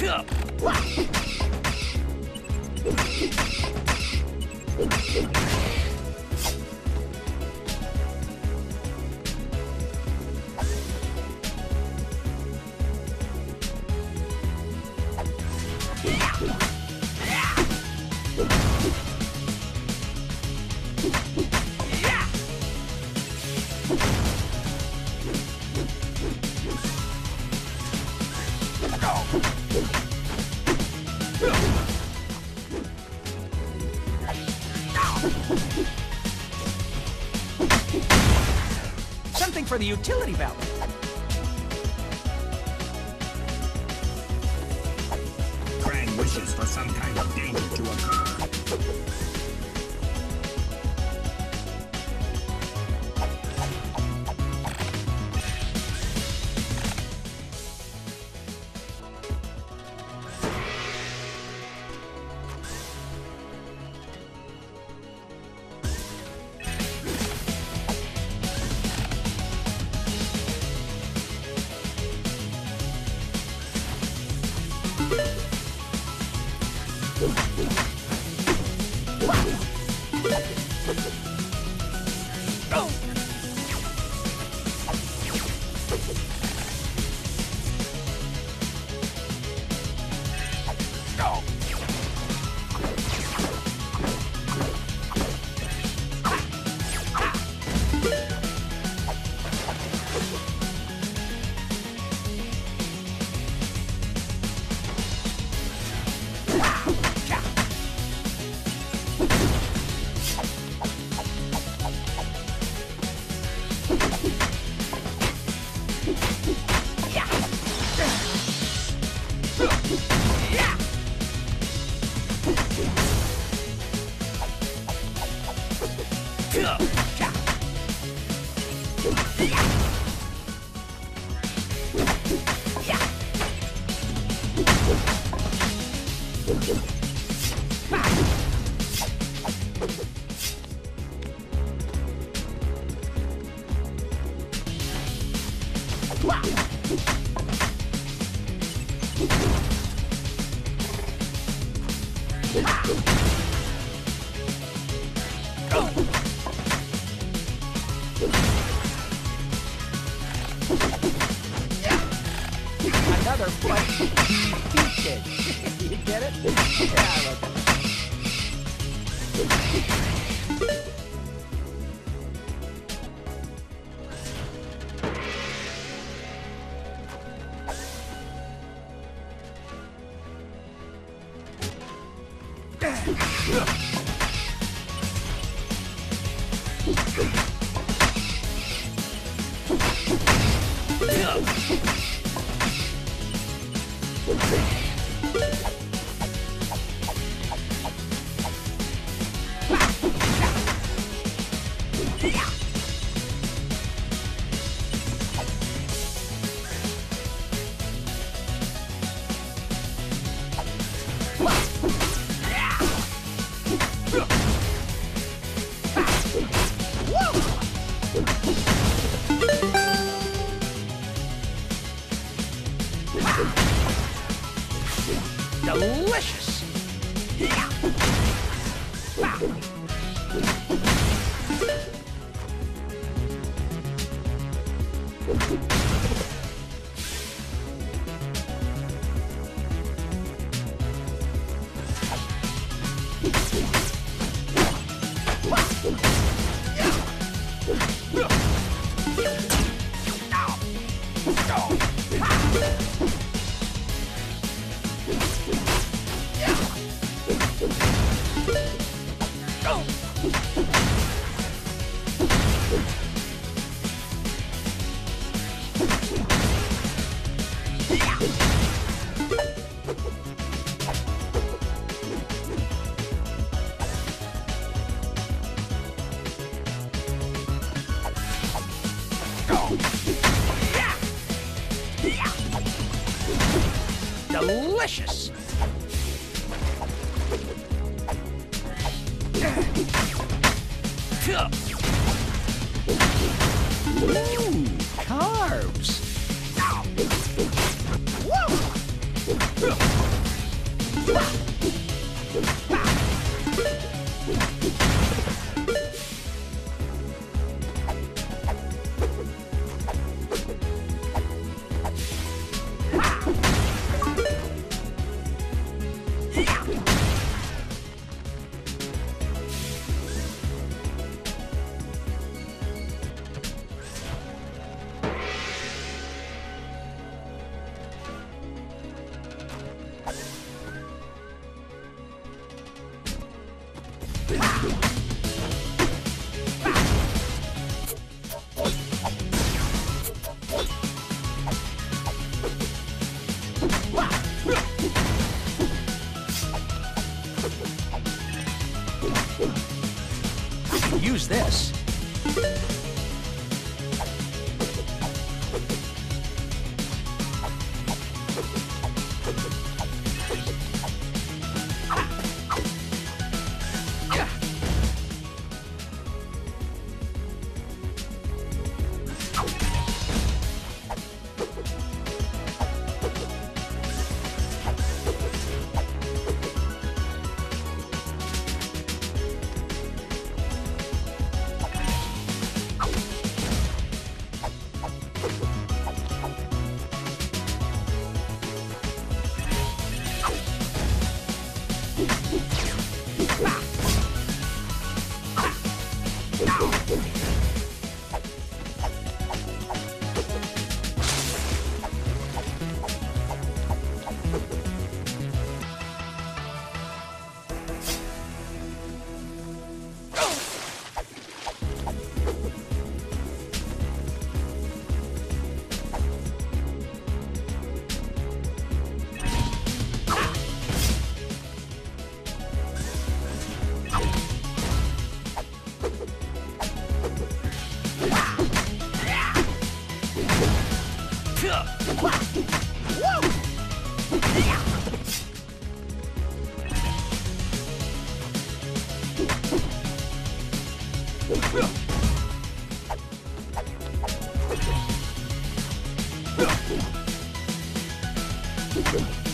Let's go. Utility belt. Krang wishes for some kind of danger to occur. Fight defeated. Yeah. Delicious. Delicious. Ooh, Use this. I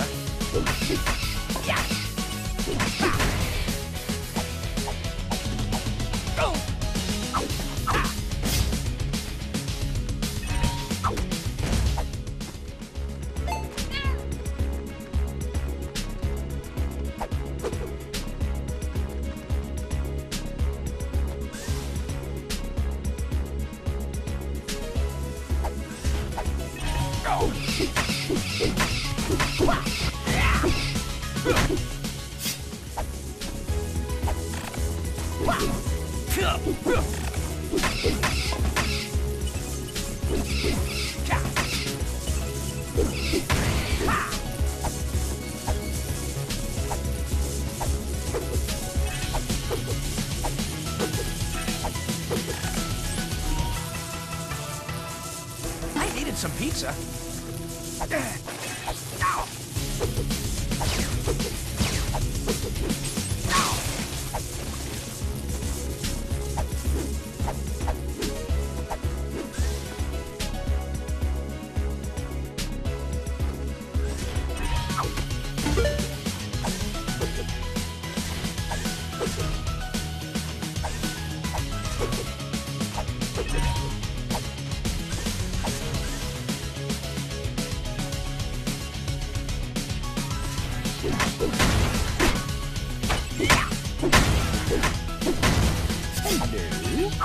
need some pizza.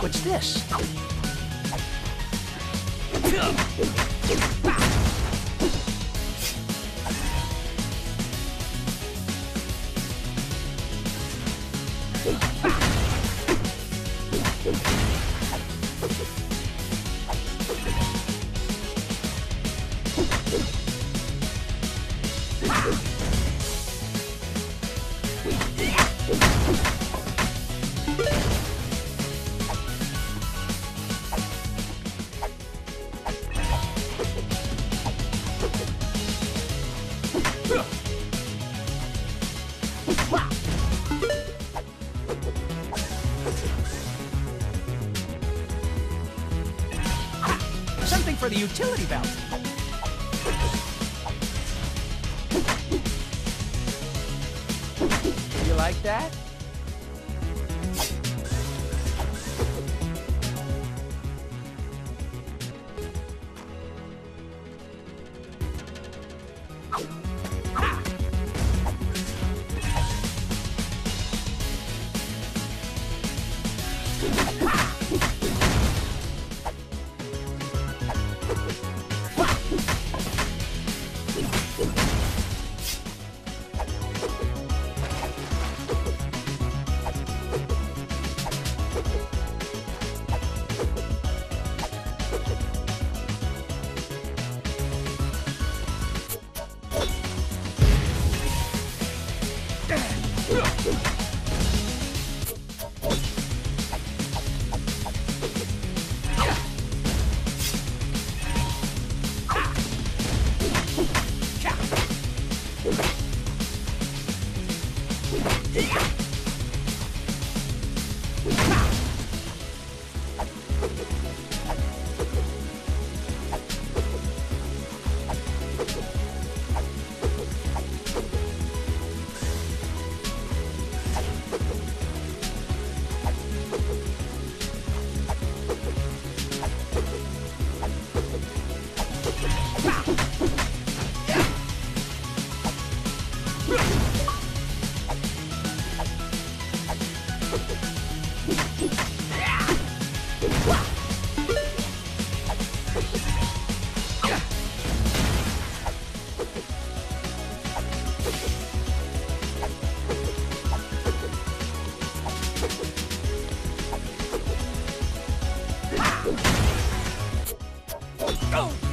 What's this? Utility belt. Go!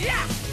Yeah!